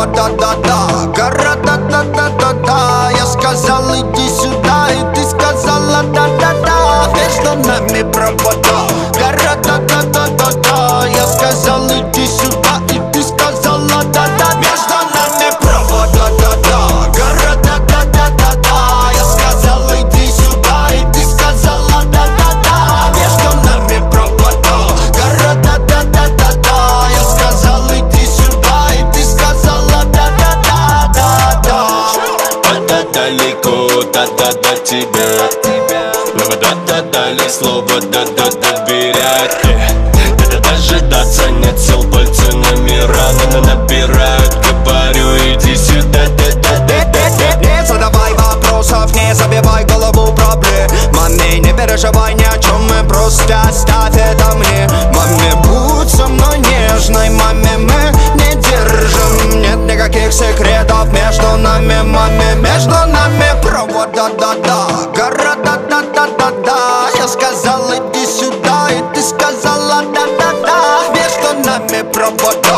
провода, да-да Города, да-да-да-да Я сказал, иди сюда, и ты сказала, да-да-да. Между нами провода далеко, да-да до тебя. Лава да-да дали слово да-да доверять Да-да дожидаться нет сил Пальцы номера на набирают Говорю иди сюда, да-да-да-да. Не задавай вопросов, не забивай голову проблемами Не переживай ни о чем, мы просто оставь это мне. Маме, будь со мной нежной, маме, мы провода, да-да Города, да-да-да-да Я сказал, иди сюда, и ты сказала, да-да-да. Между нами провода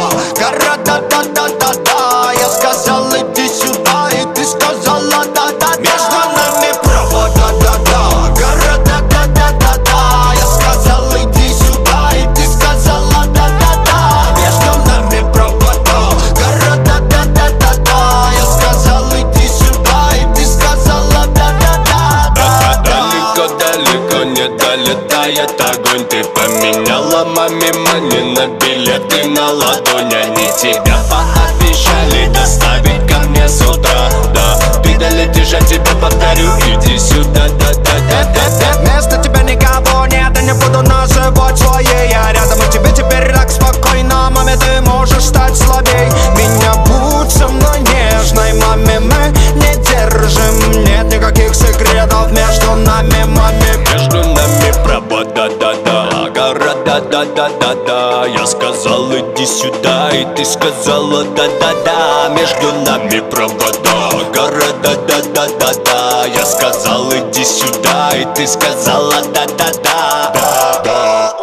Далеко, далеко не долетает огонь. Ты поменяла маме мани на билеты на ладонь. Они тебя пообещали доставить ко мне с утра. Да, педали держать тебя повторю Иди сюда, да-да-да-да-да Вместо тебя никого нет, и не буду называть нами провода, да-да Города, да-да-да-да Я сказал, иди сюда, и ты сказала, да-да-да. Между нами провода Города, да-да-да-да Я сказал, иди сюда, и ты сказала, да-да-да. Да-да